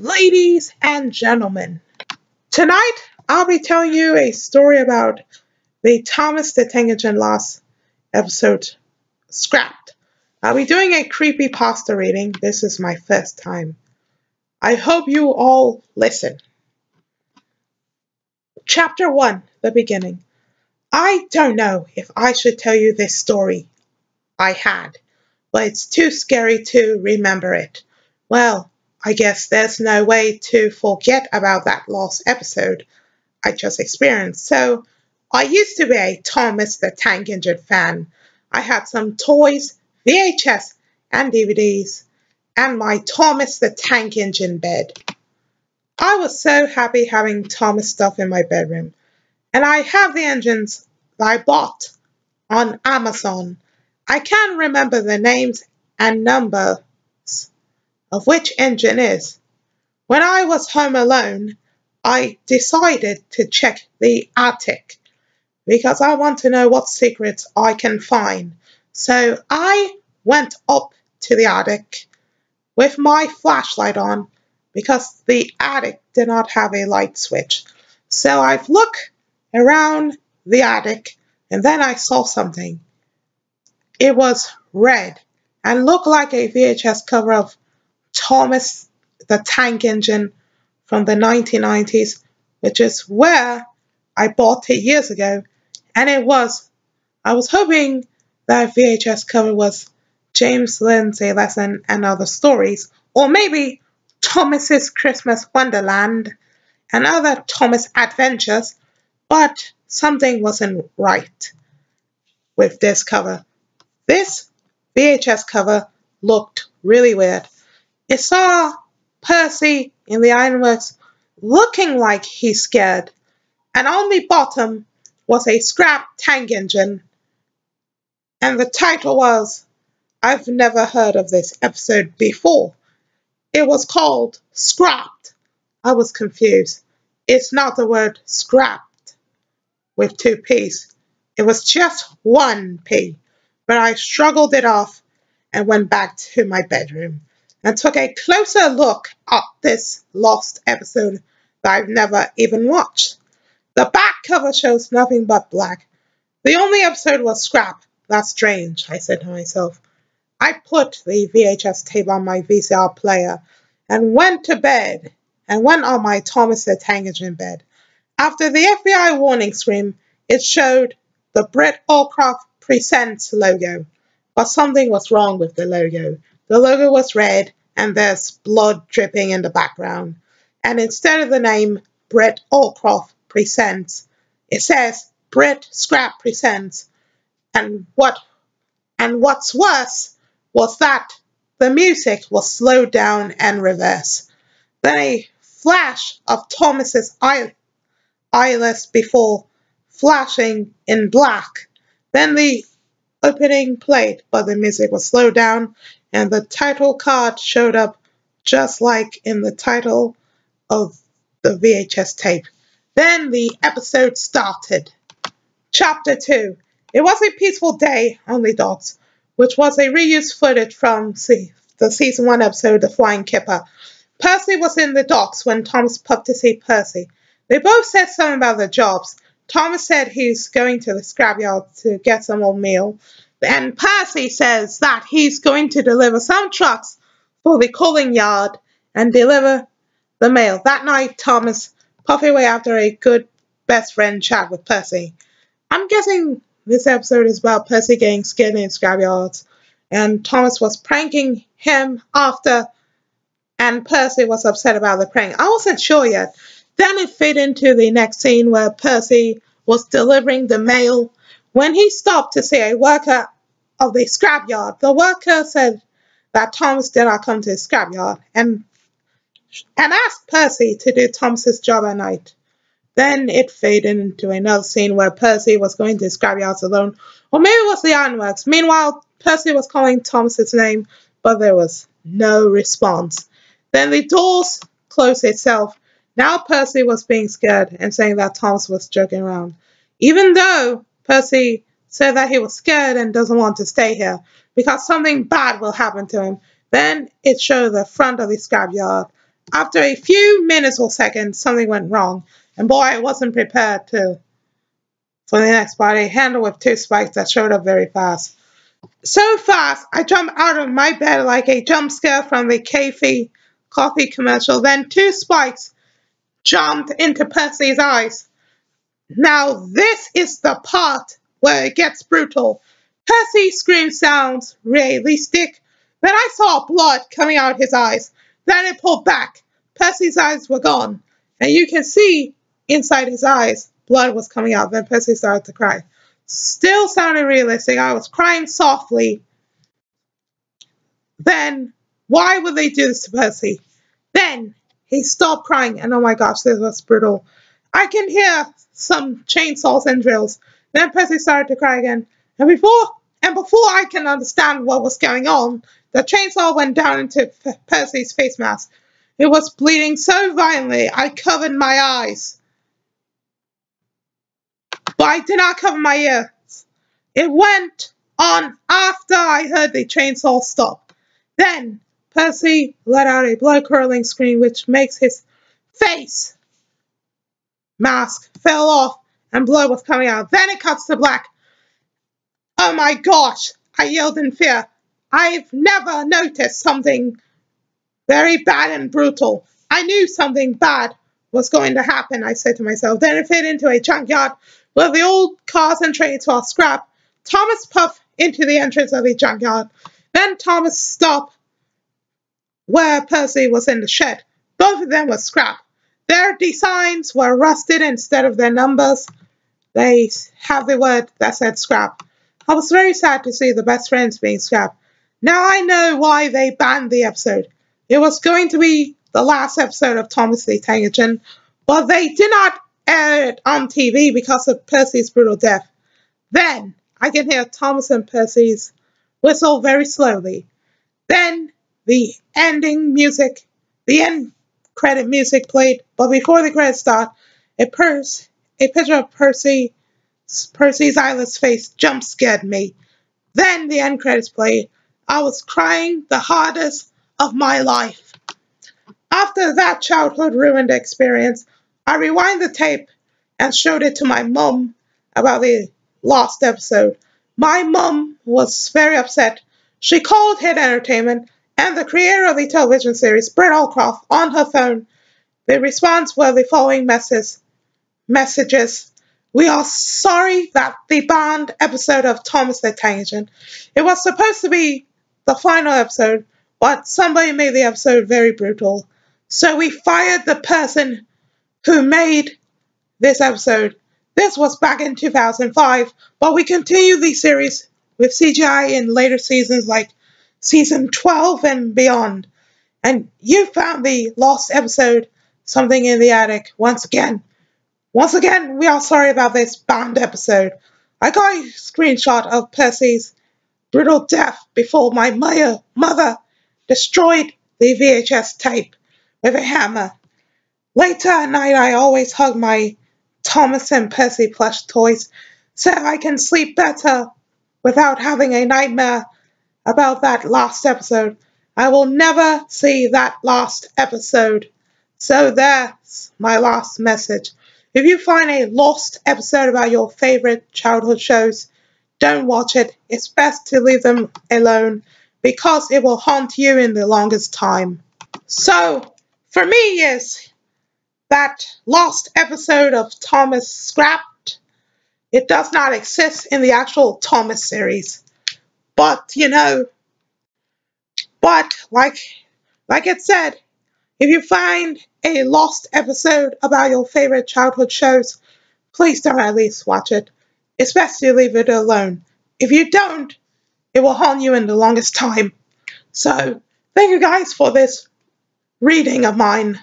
Ladies and gentlemen, tonight I'll be telling you a story about the Thomas the Tank Engine Lost episode Scrapped. I'll be doing a creepy pasta reading. This is my first time. I hope you all listen. Chapter 1 The Beginning. I don't know if I should tell you this story I had, but it's too scary to remember it. Well, I guess there's no way to forget about that last episode I just experienced. So, I used to be a Thomas the Tank Engine fan. I had some toys, VHS, and DVDs, and my Thomas the Tank Engine bed. I was so happy having Thomas stuff in my bedroom. And I have the engines that I bought on Amazon. I can't remember the names and numbers of which engine is. When I was home alone, I decided to check the attic because I want to know what secrets I can find. So I went up to the attic with my flashlight on because the attic did not have a light switch. So I've looked around the attic and then I saw something. It was red and looked like a VHS cover of Thomas the Tank Engine from the 1990s, which is where I bought it years ago. And it was, I was hoping that VHS cover was James Learns a Lesson and Other Stories, or maybe Thomas's Christmas Wonderland and other Thomas adventures, but something wasn't right with this cover. This VHS cover looked really weird. It saw Percy in the ironworks looking like he's scared, and on the bottom was a scrap tank engine. And the title was I've never heard of this episode before. It was called Scrapped. I was confused. It's not the word scrapped with two P's. It was just one P. But I struggled it off and went back to my bedroom and took a closer look at this lost episode that I've never even watched. The back cover shows nothing but black. The only episode was scrap. That's strange, I said to myself. I put the VHS tape on my VCR player and went to bed and went on my Thomas the Tank Engine bed. After the FBI warning scream, it showed the Brett Allcroft Presents logo. But something was wrong with the logo. The logo was red and there's blood dripping in the background. And instead of the name Brett Allcroft Presents, it says Brett Scrap Presents. And what and what's worse was that the music was slowed down and reversed. Then a flash of Thomas's eye, eyeless before flashing in black. Then the opening played, but the music was slowed down and the title card showed up just like in the title of the VHS tape. Then the episode started. Chapter 2. It was a peaceful day on the docks, which was a reused footage from the season 1 episode The Flying Kipper. Percy was in the docks when Thomas popped to see Percy. They both said something about their jobs. Thomas said he's going to the scrapyard to get some old meal, and Percy says that he's going to deliver some trucks for the coaling yard and deliver the mail. That night, Thomas puffed away after a good best friend chat with Percy. I'm guessing this episode is about Percy getting scared in scrapyards, and Thomas was pranking him after, and Percy was upset about the prank. I wasn't sure yet. Then it faded into the next scene where Percy was delivering the mail when he stopped to see a worker of the scrapyard, the worker said that Thomas did not come to the scrapyard and and asked Percy to do Thomas's job at night. Then it faded into another scene where Percy was going to the scrapyard alone, or maybe it was the ironworks. Meanwhile, Percy was calling Thomas's name, but there was no response. Then the doors closed itself. Now Percy was being scared and saying that Thomas was joking around. Even though Percy said that he was scared and doesn't want to stay here because something bad will happen to him. Then it showed the front of the scrapyard. after a few minutes or seconds, something went wrong, and boy, I wasn't prepared to for the next part, a handle with two spikes that showed up very fast. So fast, I jumped out of my bed like a jump scare from the Kaffe coffee commercial. Then two spikes jumped into Percy's eyes. Now this is the part where it gets brutal. Percy's scream sounds realistic. Then I saw blood coming out of his eyes. Then it pulled back. Percy's eyes were gone. And you can see inside his eyes, blood was coming out. Then Percy started to cry. Still sounded realistic. I was crying softly. Then, why would they do this to Percy? Then, he stopped crying, and oh my gosh, this was brutal. I can hear some chainsaws and drills. Then Percy started to cry again. And before and before I can understand what was going on, the chainsaw went down into Percy's face mask. It was bleeding so violently I covered my eyes. But I did not cover my ears. It went on after I heard the chainsaw stop. Then Percy let out a blood-curdling scream which makes his face mask fell off and blood was coming out. Then it cuts to black. Oh my gosh, I yelled in fear. I've never noticed something very bad and brutal. I knew something bad was going to happen, I said to myself. Then it fit into a junkyard where the old cars and trains were scrapped. Thomas puffed into the entrance of the junkyard. Then Thomas stopped where Percy was in the shed. Both of them were scrapped. Their designs were rusted instead of their numbers. They have the word that said scrap. I was very sad to see the best friends being scrapped. Now I know why they banned the episode. It was going to be the last episode of Thomas the Tank Engine, but they did not air it on TV because of Percy's brutal death. Then I can hear Thomas and Percy's whistle very slowly. Then the ending music, the end credit music played, but before the credits start, a purse, a picture of Percy, Percy's eyeless face jump scared me. Then the end credits played. I was crying the hardest of my life. After that childhood ruined experience, I rewind the tape and showed it to my mum about the lost episode. My mum was very upset. She called Hit Entertainment and the creator of the television series, Brett Allcroft, on her phone. The response were the following message, messages. We are sorry that the banned episode of Thomas the Tank Engine. It was supposed to be the final episode, but somebody made the episode very brutal. So we fired the person who made this episode. This was back in 2005, but we continued the series with CGI in later seasons like season 12 and beyond. And you found the lost episode, Something in the Attic, once again. Once again, we are sorry about this banned episode. I got a screenshot of Percy's brutal death before my mother destroyed the VHS tape with a hammer. Later at night, I always hug my Thomas and Percy plush toys so I can sleep better without having a nightmare about that last episode. I will never see that last episode. So there's my last message. If you find a lost episode about your favorite childhood shows, don't watch it. It's best to leave them alone because it will haunt you in the longest time. So, for me, is that lost episode of Thomas scrapped. It does not exist in the actual Thomas series. But, you know, but like like it said, if you find a lost episode about your favorite childhood shows, please don't at least watch it. It's best to leave it alone. If you don't, it will haunt you in the longest time. So, thank you guys for this reading of mine.